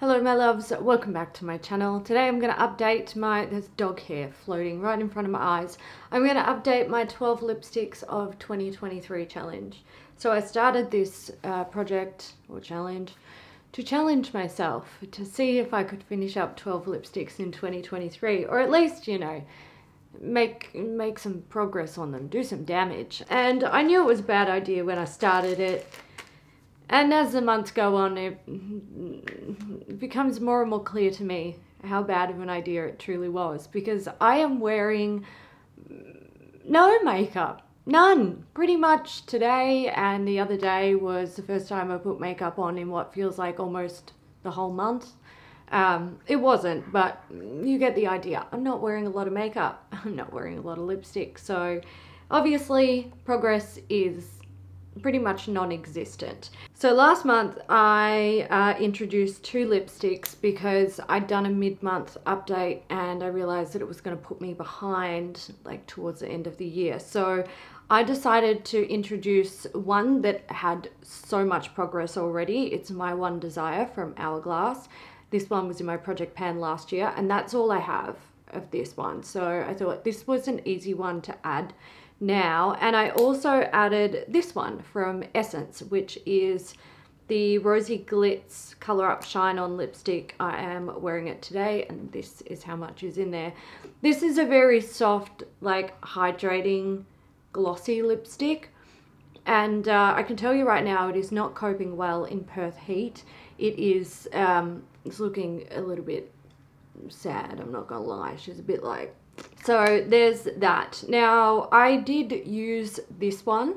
Hello my loves, welcome back to my channel. Today I'm going to update my, there's dog hair floating right in front of my eyes. I'm going to update my 12 lipsticks of 2023 challenge. So I started this uh, project or challenge to challenge myself to see if I could finish up 12 lipsticks in 2023 or at least, you know, make make some progress on them, do some damage. And I knew it was a bad idea when I started it and as the months go on, it becomes more and more clear to me how bad of an idea it truly was because I am wearing no makeup. None. Pretty much today and the other day was the first time I put makeup on in what feels like almost the whole month. Um, it wasn't, but you get the idea. I'm not wearing a lot of makeup. I'm not wearing a lot of lipstick. So obviously progress is pretty much non-existent. So last month I uh, introduced two lipsticks because I'd done a mid-month update and I realized that it was going to put me behind like towards the end of the year. So I decided to introduce one that had so much progress already. It's my One Desire from Hourglass. This one was in my project pan last year and that's all I have of this one. So I thought this was an easy one to add now. And I also added this one from Essence, which is the Rosy Glitz Colour Up Shine On lipstick. I am wearing it today and this is how much is in there. This is a very soft, like hydrating, glossy lipstick. And uh, I can tell you right now, it is not coping well in Perth heat. It is, um, it's looking a little bit sad, I'm not gonna lie. She's a bit like so there's that. Now I did use this one,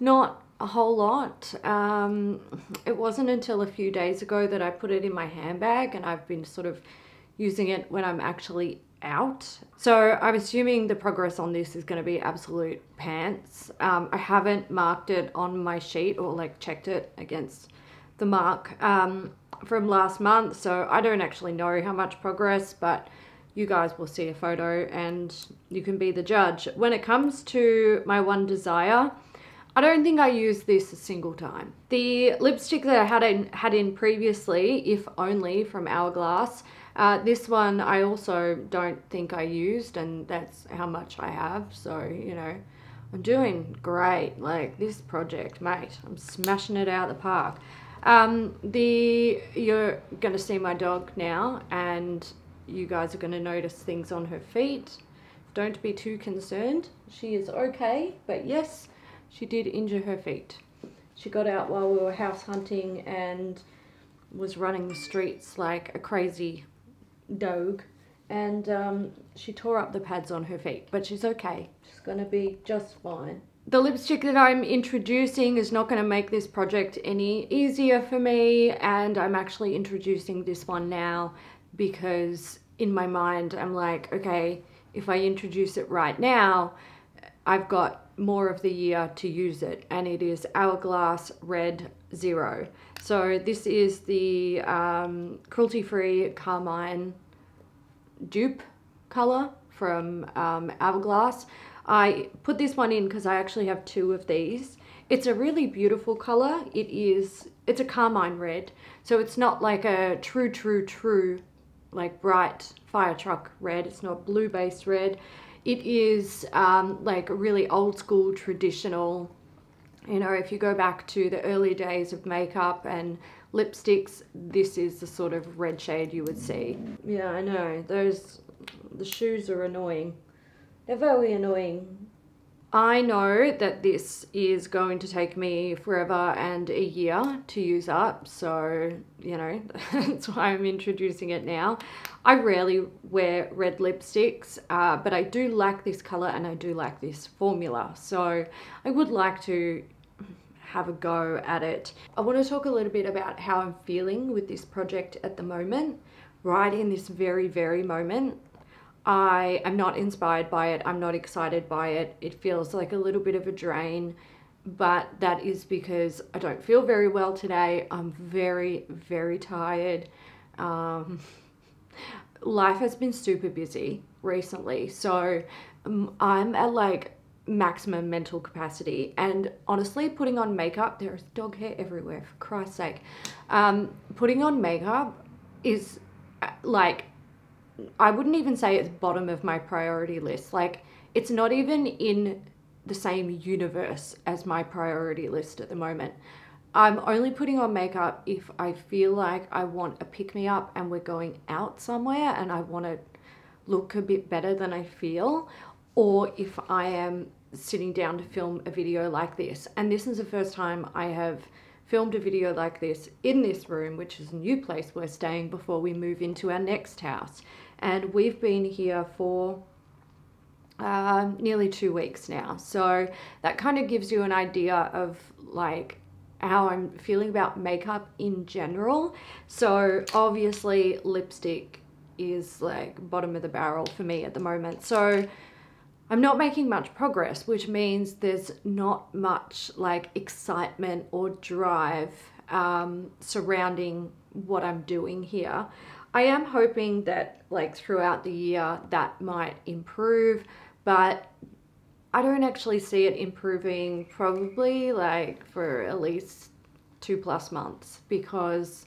not a whole lot. Um, it wasn't until a few days ago that I put it in my handbag and I've been sort of using it when I'm actually out. So I'm assuming the progress on this is going to be absolute pants. Um, I haven't marked it on my sheet or like checked it against the mark um, from last month. So I don't actually know how much progress, but you guys will see a photo and you can be the judge. When it comes to my One Desire, I don't think I used this a single time. The lipstick that I had in, had in previously, if only from Hourglass, uh, this one I also don't think I used and that's how much I have. So, you know, I'm doing great. Like this project, mate, I'm smashing it out the park. Um, the You're going to see my dog now and you guys are going to notice things on her feet. Don't be too concerned. She is okay, but yes, she did injure her feet. She got out while we were house hunting and was running the streets like a crazy dog and um, she tore up the pads on her feet, but she's okay. She's gonna be just fine. The lipstick that I'm introducing is not gonna make this project any easier for me and I'm actually introducing this one now because in my mind I'm like, okay, if I introduce it right now, I've got more of the year to use it and it is Hourglass Red Zero. So this is the um, cruelty-free carmine dupe color from um, Hourglass. I put this one in because I actually have two of these. It's a really beautiful color. It is, it's a carmine red. So it's not like a true, true, true like bright fire truck red. It's not blue based red. It is um, like a really old school traditional. You know, if you go back to the early days of makeup and lipsticks, this is the sort of red shade you would see. Yeah, I know. Those, the shoes are annoying. They're very annoying. I know that this is going to take me forever and a year to use up, so, you know, that's why I'm introducing it now. I rarely wear red lipsticks, uh, but I do like this color and I do like this formula, so I would like to have a go at it. I want to talk a little bit about how I'm feeling with this project at the moment, right in this very, very moment. I am not inspired by it. I'm not excited by it. It feels like a little bit of a drain, but that is because I don't feel very well today. I'm very, very tired. Um, life has been super busy recently, so um, I'm at like maximum mental capacity and honestly putting on makeup there is dog hair everywhere for christ's sake um, putting on makeup is uh, like, I wouldn't even say it's bottom of my priority list. Like, it's not even in the same universe as my priority list at the moment. I'm only putting on makeup if I feel like I want a pick me up and we're going out somewhere and I want to look a bit better than I feel, or if I am sitting down to film a video like this. And this is the first time I have filmed a video like this in this room, which is a new place we're staying before we move into our next house. And we've been here for uh, nearly two weeks now. So that kind of gives you an idea of like how I'm feeling about makeup in general. So obviously lipstick is like bottom of the barrel for me at the moment. So I'm not making much progress, which means there's not much like excitement or drive um, surrounding what I'm doing here. I am hoping that like throughout the year that might improve, but I don't actually see it improving probably like for at least two plus months because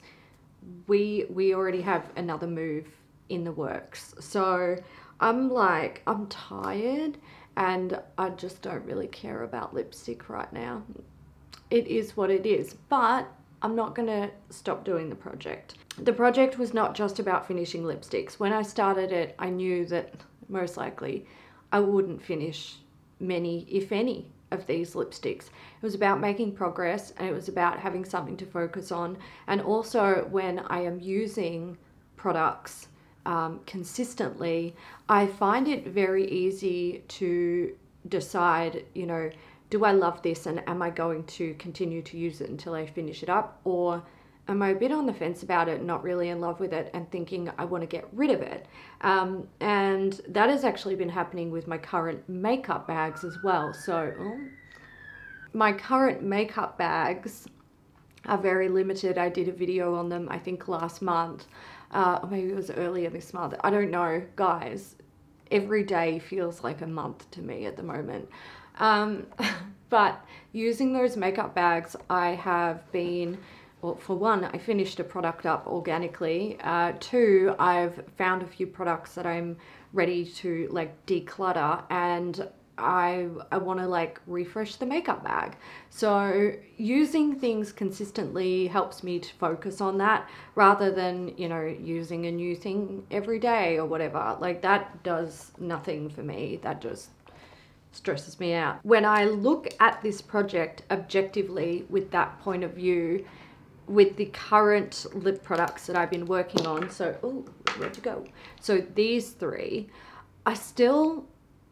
we we already have another move in the works. So I'm like, I'm tired and I just don't really care about lipstick right now. It is what it is, but I'm not gonna stop doing the project. The project was not just about finishing lipsticks. When I started it, I knew that most likely I wouldn't finish many, if any, of these lipsticks. It was about making progress and it was about having something to focus on. And also when I am using products um, consistently, I find it very easy to decide, you know, do I love this and am I going to continue to use it until I finish it up? Or am I a bit on the fence about it, not really in love with it, and thinking I want to get rid of it? Um, and that has actually been happening with my current makeup bags as well. So, oh, my current makeup bags are very limited. I did a video on them, I think last month, uh, maybe it was earlier this month. I don't know, guys. Every day feels like a month to me at the moment. Um, but using those makeup bags, I have been well, for one, I finished a product up organically. Uh, two, I've found a few products that I'm ready to like declutter and I, I want to like refresh the makeup bag. So using things consistently helps me to focus on that rather than, you know, using a new thing every day or whatever. Like that does nothing for me. That just stresses me out. When I look at this project objectively with that point of view, with the current lip products that I've been working on. So, oh, where to go? So these three, I still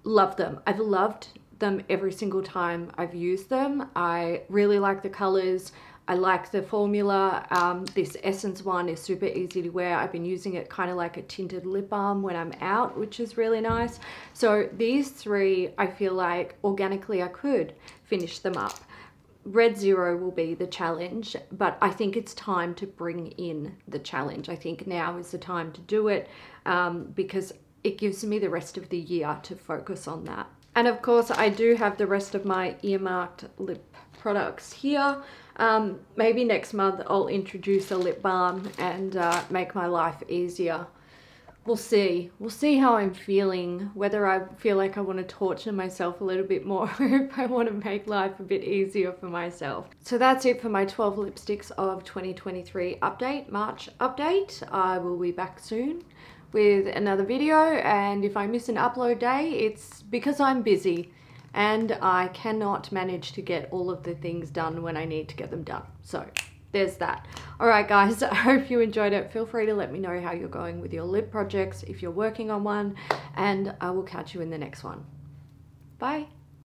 love them. I've loved them every single time I've used them. I really like the colors. I like the formula. Um, this Essence one is super easy to wear. I've been using it kind of like a tinted lip balm when I'm out, which is really nice. So these three, I feel like organically I could finish them up. Red Zero will be the challenge, but I think it's time to bring in the challenge. I think now is the time to do it um, because it gives me the rest of the year to focus on that. And of course, I do have the rest of my earmarked lip products here. Um, maybe next month I'll introduce a lip balm and uh, make my life easier we'll see. We'll see how I'm feeling, whether I feel like I want to torture myself a little bit more or if I want to make life a bit easier for myself. So that's it for my 12 lipsticks of 2023 update, March update. I will be back soon with another video and if I miss an upload day, it's because I'm busy and I cannot manage to get all of the things done when I need to get them done. So there's that. All right, guys, I hope you enjoyed it. Feel free to let me know how you're going with your lip projects if you're working on one, and I will catch you in the next one. Bye.